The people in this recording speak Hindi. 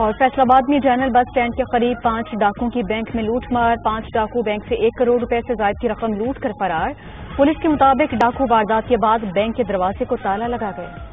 और फैसलाबाद में जनरल बस स्टैंड के करीब पाँच डाकुओं की बैंक में लूट मार पाँच डाकू बैंक से एक करोड़ रुपए से जायद की रकम लूट कर फरार। पुलिस के मुताबिक डाकू वारदात के बाद बैंक के दरवाजे को ताला लगा गया।